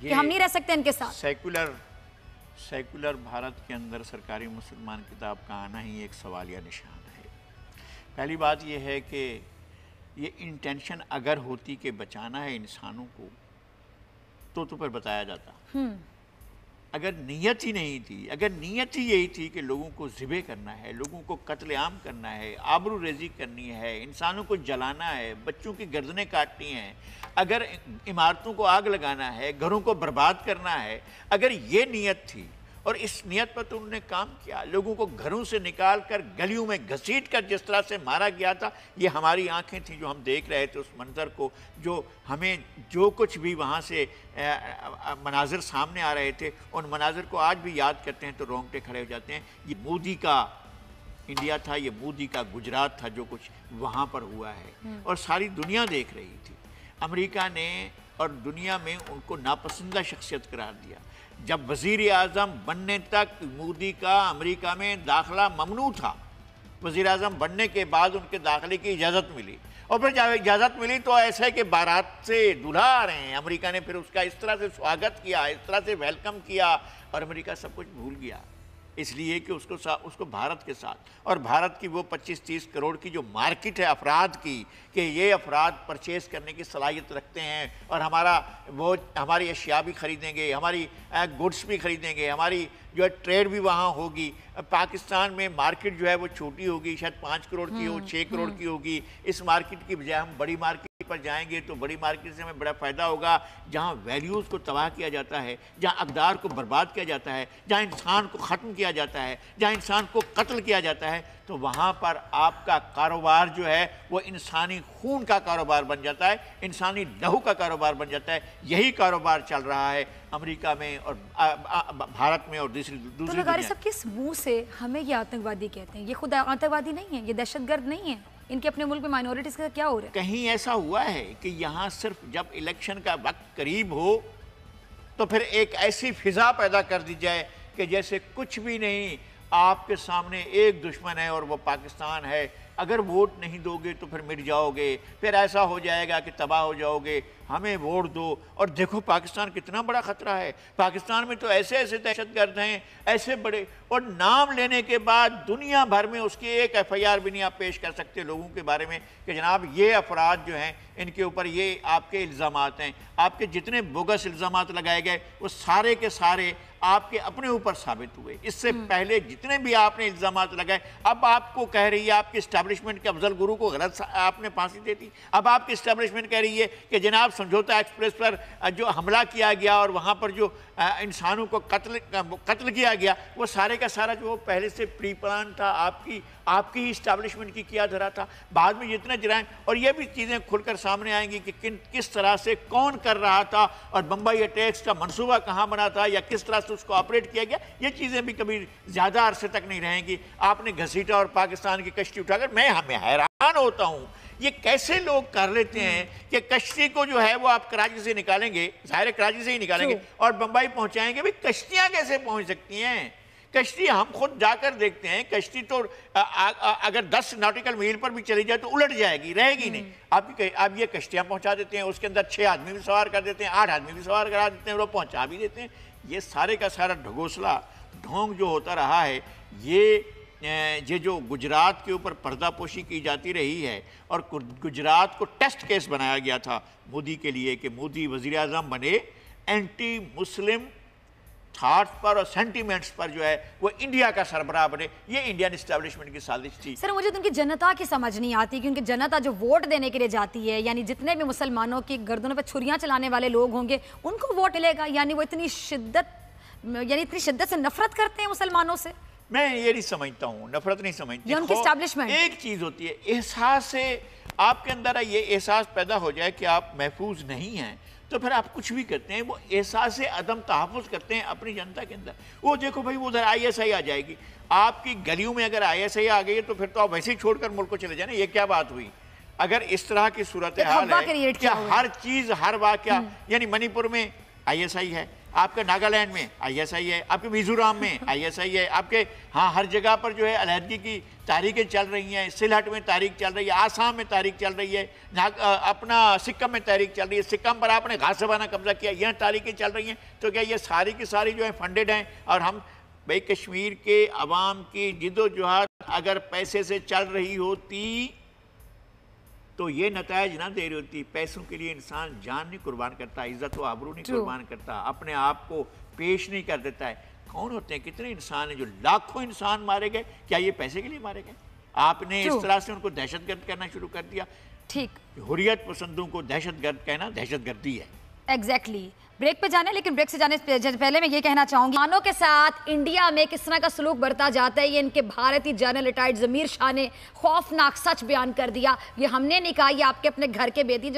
کہ ہم نہیں رہ سکتے ان کے ساتھ۔ سیکولر سیکولر بھارت کے اندر سرکاری مسلمان کتاب کا آنا ہی ایک سوالیہ نشان ہے۔ پہلی بات یہ ہے کہ یہ انٹینشن اگر ہوتی کہ بچانا ہے انسانوں کو تو تو پر بتایا جاتا۔ اگر نیت ہی نہیں تھی، اگر نیت ہی یہی تھی کہ لوگوں کو ذبح کرنا ہے، لوگوں کو قتل عام کرنا ہے، آبرو ریزی کرنی ہے، انسانوں کو جلانا ہے، بچوں کی گردنیں کاٹنی ہیں، اگر عمارتوں کو آگ لگانا ہے، گھروں کو برباد کرنا ہے، اگر یہ نیت تھی اور اس نیت پر تو انہوں نے کام کیا۔ لوگوں کو گھروں سے نکال کر گلیوں میں گھسیٹ کر جس طرح سے مارا گیا تھا یہ ہماری آنکھیں تھیں جو ہم دیکھ رہے تھے اس منظر کو جو ہمیں جو کچھ بھی وہاں سے مناظر سامنے آ رہے تھے ان مناظر کو آج بھی یاد کرتے ہیں تو رونگٹے کھڑے ہو جاتے ہیں۔ یہ مودی کا انڈیا تھا یہ مودی کا گجرات تھا جو کچھ وہاں پر ہوا ہے۔ اور ساری دنیا دیکھ رہی تھی۔ امریکہ نے اور دنیا میں ان کو ناپسندہ شخصیت قرار دیا۔ جب وزیر اعظم بننے تک مودی کا امریکہ میں داخلہ ممنوع تھا، وزیر اعظم بننے کے بعد ان کے داخلے کی اجازت ملی۔ اور پھر جب اجازت ملی تو ایسا ہے کہ بارات سے دلہا آ رہے ہیں۔ امریکہ نے پھر اس کا اس طرح سے سواگت کیا، اس طرح سے ویلکم کیا اور امریکہ سب کچھ بھول گیا۔ اس لیے کہ اس کو اس کو بھارت کے ساتھ۔ اور بھارت کی وہ پچیس تیس کروڑ کی جو مارکیٹ ہے افراد کی، کہ یہ افراد پرچیز کرنے کی صلاحیت رکھتے ہیں اور ہمارا وہ ہماری اشیاء بھی خریدیں گے، ہماری گڈس بھی خریدیں گے، ہماری جو ہے ٹریڈ بھی وہاں ہوگی۔ پاکستان میں مارکیٹ جو ہے وہ چھوٹی ہوگی شاید پانچ کروڑ کی ہو چھ کروڑ کی ہوگی۔ اس مارکیٹ کی بجائے ہم بڑی مارکیٹ پر جائیں گے تو بڑی مارکیٹ سے ہمیں بڑا فائدہ ہوگا۔ جہاں ویلیوز کو تباہ کیا جاتا ہے جہاں اقدار کو برباد کیا جاتا ہے جہاں انسان کو ختم کیا جاتا ہے جہاں انسان کو قتل کیا جاتا ہے تو وہاں پر آپ کا کاروبار جو ہے وہ انسانی خون کا کاروبار بن جاتا ہے انسانی لہو کا کاروبار بن جاتا ہے۔ یہی کاروبار چل رہا ہے۔ امریکہ میں اور بھارت میں اور دوسری دوسری تو صاحب کس منہ سے ہمیں یہ آتنکوادی کہتے ہیں یہ خود آتنکوادی نہیں ہے یہ دہشت گرد نہیں ہے ان کے اپنے ملک میں مائنورٹیز کا کیا ہو رہا ہے؟ کہیں ایسا ہوا ہے کہ یہاں صرف جب الیکشن کا وقت قریب ہو تو پھر ایک ایسی فضا پیدا کر دی جائے کہ جیسے کچھ بھی نہیں آپ کے سامنے ایک دشمن ہے اور وہ پاکستان ہے اگر ووٹ نہیں دو گے تو پھر مٹ جاؤ گے پھر ایسا ہو جائے گا کہ تباہ ہو جاؤ گے۔ ہمیں ووٹ دو۔ اور دیکھو پاکستان کتنا بڑا خطرہ ہے۔ پاکستان میں تو ایسے ایسے دہشت گرد ہیں ایسے بڑے۔ اور نام لینے کے بعد دنیا بھر میں اس کی ایک ایف آئی آر بھی نہیں آپ پیش کر سکتے لوگوں کے بارے میں کہ جناب یہ افراد جو ہیں ان کے اوپر یہ آپ کے الزامات ہیں۔ آپ کے جتنے بوگس الزامات لگائے گئے وہ سارے کے سارے آپ کے اپنے اوپر ثابت ہوئے۔ اس سے پہلے جتنے بھی آپ نے الزامات لگائے اب آپ کو کہہ رہی ہے آپ کی اسٹیبلشمنٹ کے افضل گرو کو غلط آپ نے پھانسی دے دی۔ اب آپ کی اسٹیبلشمنٹ کہہ رہی ہے کہ جناب سمجھوتا ایکسپریس پر جو حملہ کیا گیا اور وہاں پر جو انسانوں کو قتل قتل کیا گیا۔ وہ سارے کا سارا جو پہلے سے پری پلان تھا، آپ کی آپ کی ہی اسٹیبلشمنٹ کی کیا دھرا تھا۔ بعد میں جتنے جرائم، اور یہ بھی چیزیں کھل کر سامنے آئیں گی کہ کن، کس طرح سے کون کر رہا تھا، اور بمبئی اٹیکس کا منصوبہ کہاں بنا تھا، یا کس طرح سے اس کو آپریٹ کیا گیا، یہ چیزیں بھی کبھی زیادہ عرصے تک نہیں رہیں گی۔ آپ نے گھسیٹا اور پاکستان کی کشتی اٹھا کر، میں ہمیں حیران ہوتا ہوں یہ کیسے لوگ کر لیتے ہیں کہ کشتی کو جو ہے وہ آپ کراچی سے نکالیں گے ظاہر کراچی سے ہی نکالیں گے اور بمبئی پہنچائیں گے بھی کشتیاں کیسے پہنچ سکتی ہیں؟ کشتی ہم خود جا کر دیکھتے ہیں کشتی تو اگر دس ناٹیکل میل پر بھی چلی جائے تو الٹ جائے گی رہے گی نہیں۔ آپ یہ کشتیاں پہنچا دیتے ہیں اس کے اندر چھ آدمی بھی سوار کر دیتے ہیں آٹھ آدمی بھی سوار کرا دیتے ہیں وہ پہنچا بھی دیتے ہیں۔ یہ سارے کا سارا ڈھگوسلہ ڈھونگ جو ہوتا رہا ہے یہ یہ جو گجرات کے اوپر پردہ پوشی کی جاتی رہی ہے اور گجرات کو ٹیسٹ کیس بنایا گیا تھا مودی کے لیے کہ مودی وزیر اعظم بنے اینٹی مسلم تھاٹس پر اور سینٹیمنٹس پر جو ہے وہ انڈیا کا سربراہ بنے۔ یہ انڈین اسٹیبلشمنٹ کی سازش تھی۔ سر، مجھے ان کی جنتا کی سمجھ نہیں آتی کیونکہ جنتا جو ووٹ دینے کے لیے جاتی ہے یعنی جتنے بھی مسلمانوں کی گردنوں پہ چھریاں چلانے والے لوگ ہوں گے، ان کو ووٹ لے گا؟ یعنی وہ اتنی شدت یعنی اتنی شدت سے نفرت کرتے ہیں مسلمانوں سے؟ میں یہ نہیں سمجھتا ہوں نفرت نہیں کی اسٹیبلشمنٹ ایک چیز ہوتی ہے احساس سے آپ کے اندر یہ احساس پیدا ہو جائے کہ آپ محفوظ نہیں ہیں۔ تو پھر آپ کچھ بھی کرتے ہیں وہ احساس عدم تحفظ کرتے ہیں اپنی جنتا کے اندر۔ وہ دیکھو بھائی وہ ادھر آئی ایس آئی آ جائے گی۔ آپ کی گلیوں میں اگر آئی ایس آئی آ گئی ہے تو پھر تو آپ ویسے ہی چھوڑ کر ملک کو چلے جائیں۔ یہ کیا بات ہوئی؟ اگر اس طرح کی صورتحال ہے کہ ہر چیز ہر واقعہ یعنی منی پور میں آئی ایس آئی ہے۔ آپ کے ناگالینڈ میں، آئی ایس آئی ہے، آپ کے میزورام میں، آئی ایس آئی ہے، آپ کے ہاں ہر جگہ پر جو ہے علیحدگی کی تاریخیں چل رہی ہیں، سلہٹ میں تاریخ چل رہی ہے، آسام میں تاریخ چل رہی ہے اپنا سکم میں تاریخ چل رہی ہے، سکم پر آپ نے غاصبانہ قبضہ کیا یہ تاریخیں چل رہی ہیں۔ تو کیا یہ ساری کی ساری جو ہیں فنڈڈ ہیں اور ہم بھائی کشمیر کے عوام کی جد و جہاد اگر پیسے سے چل رہی ہوتی تو یہ نتائج نہ دے رہی ہوتی پیسوں کے لیے انسان جان نہیں قربان کرتا عزت و آبرو نہیں قربان کرتا اپنے آپ کو پیش نہیں کر دیتا ہے۔ کون ہوتے ہیں؟ کتنے انسان ہیں جو لاکھوں انسان مارے گئے؟ کیا یہ پیسے کے لیے مارے گئے؟ آپ نے اس طرح سے ان کو دہشت گرد کرنا شروع کر دیا۔ ٹھیک۔ حریت پسندوں کو دہشت گرد کہنا دہشت گردی ہے۔ ایگزیکٹلی بریک پہ جانے، لیکن بریک سے جانے پہلے میں یہ کہنا چاہوں گی مانوں کے ساتھ انڈیا میں کس طرح کا سلوک برتا جاتا ہے، یہ ان کے بھارتی جنرل ریٹائرڈ ضمیر شاہ نے خوفناک سچ بیان کر دیا۔ یہ ہم نے نہیں کہا، یہ آپ کے اپنے گھر کے بیٹی جنہوں